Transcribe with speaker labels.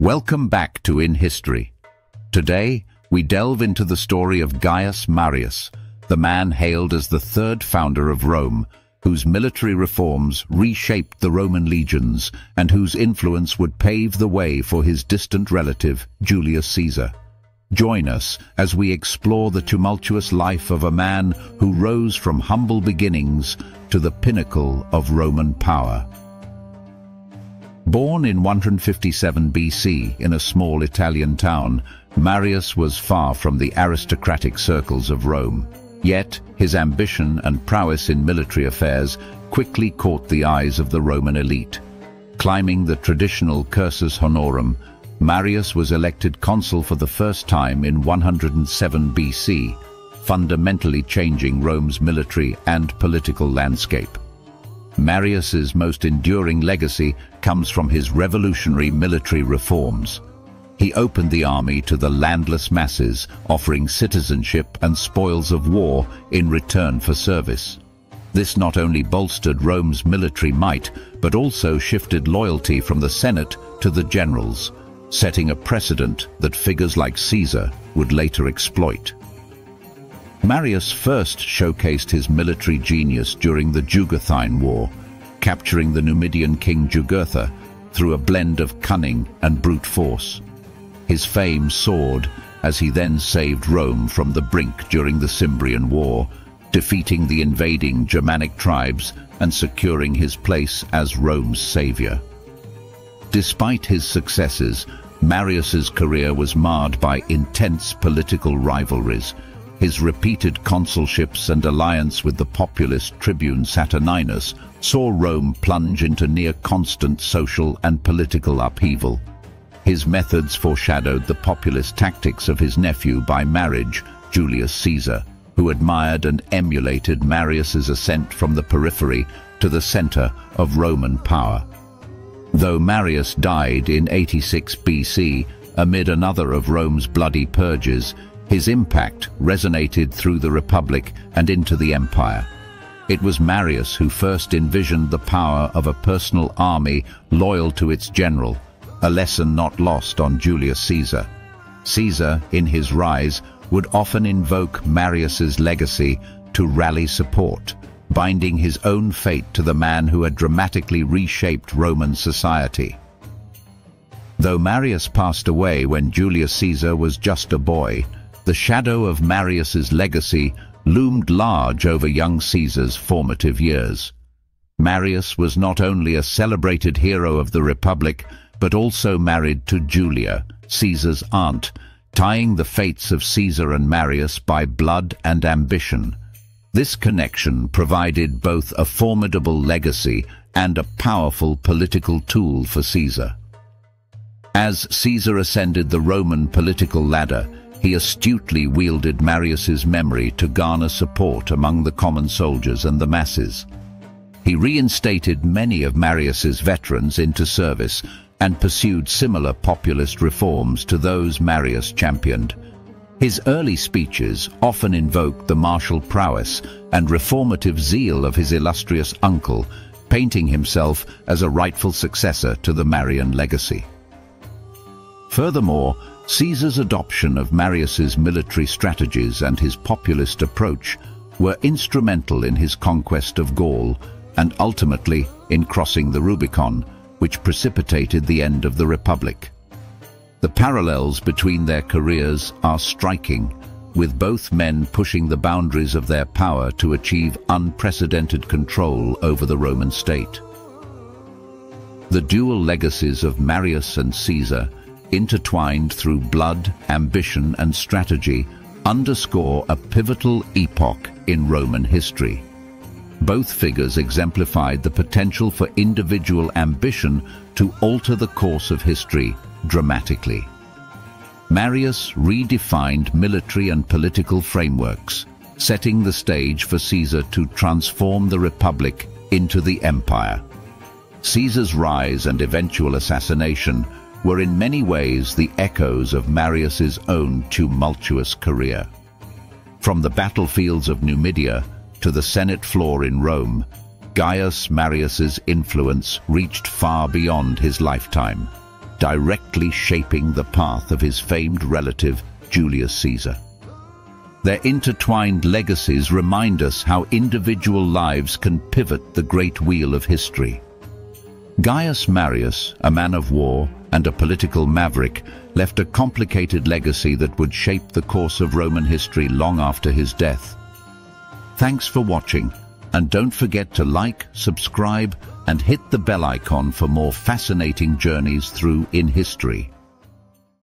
Speaker 1: Welcome back to In History. Today, we delve into the story of Gaius Marius, the man hailed as the third founder of Rome, whose military reforms reshaped the Roman legions and whose influence would pave the way for his distant relative, Julius Caesar. Join us as we explore the tumultuous life of a man who rose from humble beginnings to the pinnacle of Roman power. Born in 157 BC in a small Italian town, Marius was far from the aristocratic circles of Rome. Yet, his ambition and prowess in military affairs quickly caught the eyes of the Roman elite. Climbing the traditional cursus honorum, Marius was elected consul for the first time in 107 BC, fundamentally changing Rome's military and political landscape. Marius's most enduring legacy comes from his revolutionary military reforms. He opened the army to the landless masses, offering citizenship and spoils of war in return for service. This not only bolstered Rome's military might, but also shifted loyalty from the Senate to the generals, setting a precedent that figures like Caesar would later exploit. Marius first showcased his military genius during the Jugurthine War, capturing the Numidian king Jugurtha through a blend of cunning and brute force. His fame soared as he then saved Rome from the brink during the Cimbrian War, defeating the invading Germanic tribes and securing his place as Rome's savior. Despite his successes, Marius's career was marred by intense political rivalries, his repeated consulships and alliance with the populist tribune Saturninus saw Rome plunge into near-constant social and political upheaval. His methods foreshadowed the populist tactics of his nephew by marriage, Julius Caesar, who admired and emulated Marius's ascent from the periphery to the center of Roman power. Though Marius died in 86 BC amid another of Rome's bloody purges, his impact resonated through the Republic and into the Empire. It was Marius who first envisioned the power of a personal army loyal to its general, a lesson not lost on Julius Caesar. Caesar, in his rise, would often invoke Marius's legacy to rally support, binding his own fate to the man who had dramatically reshaped Roman society. Though Marius passed away when Julius Caesar was just a boy, the shadow of Marius's legacy loomed large over young Caesar's formative years. Marius was not only a celebrated hero of the Republic, but also married to Julia, Caesar's aunt, tying the fates of Caesar and Marius by blood and ambition. This connection provided both a formidable legacy and a powerful political tool for Caesar. As Caesar ascended the Roman political ladder, he astutely wielded Marius's memory to garner support among the common soldiers and the masses. He reinstated many of Marius's veterans into service and pursued similar populist reforms to those Marius championed. His early speeches often invoked the martial prowess and reformative zeal of his illustrious uncle, painting himself as a rightful successor to the Marian legacy. Furthermore, Caesar's adoption of Marius's military strategies and his populist approach were instrumental in his conquest of Gaul and ultimately in crossing the Rubicon, which precipitated the end of the Republic. The parallels between their careers are striking, with both men pushing the boundaries of their power to achieve unprecedented control over the Roman state. The dual legacies of Marius and Caesar intertwined through blood, ambition and strategy, underscore a pivotal epoch in Roman history. Both figures exemplified the potential for individual ambition to alter the course of history dramatically. Marius redefined military and political frameworks, setting the stage for Caesar to transform the Republic into the Empire. Caesar's rise and eventual assassination were in many ways the echoes of Marius's own tumultuous career. From the battlefields of Numidia to the Senate floor in Rome, Gaius Marius's influence reached far beyond his lifetime. directly shaping the path of his famed relative, Julius Caesar. Their intertwined legacies remind us how individual lives can pivot the great wheel of history. Gaius Marius, a man of war and a political maverick, left a complicated legacy that would shape the course of Roman history long after his death. Thanks for watching, and don't forget to like, subscribe, and hit the bell icon for more fascinating journeys through in history.